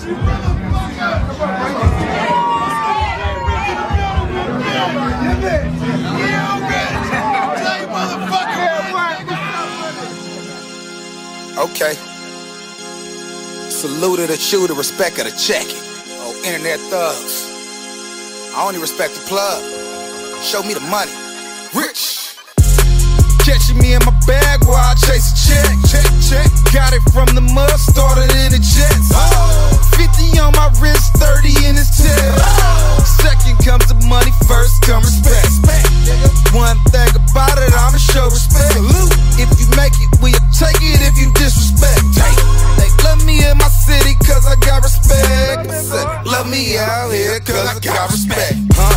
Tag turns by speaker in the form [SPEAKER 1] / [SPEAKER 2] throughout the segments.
[SPEAKER 1] Okay. Salute to the shooter, respect of the check it. Oh, internet thugs. I only respect the plug. Show me the money. Rich. Catching me in my bag while I chase a check. Check, check. Got it from the mud, started in the jets. 50 on my wrist, 30 in his chest. Second comes the money, first come respect. One thing about it, I'ma show respect. If you make it, we'll take it if you disrespect. They love me in my city cause I got respect. Love me out here cause I got respect. Huh?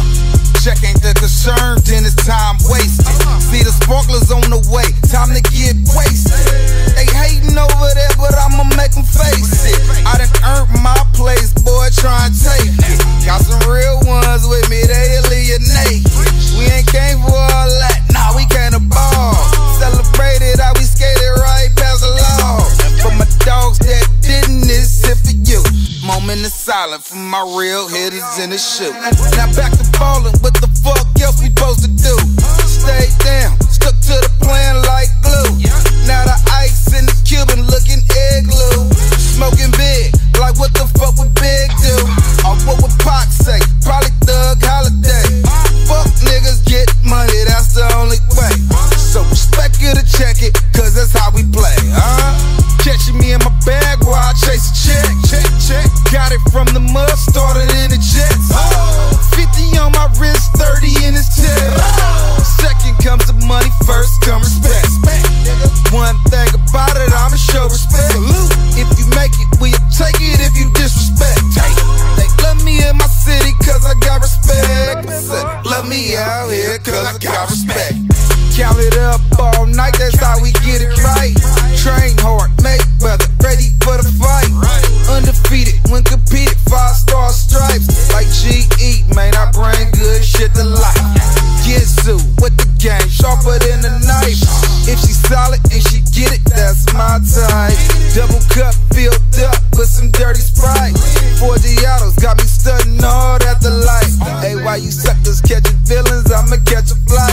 [SPEAKER 1] Check ain't the concern, then it's time wasted. See the sparklers on the way, time to get wasted. Silence for my real hitters in the shoe. Now back to ballin', what the first and she get it, that's my type. Double cup filled up with some dirty sprite. Four Diatos got me studying hard at the light. Hey, why you suckers catching feelings? I'ma catch a flight.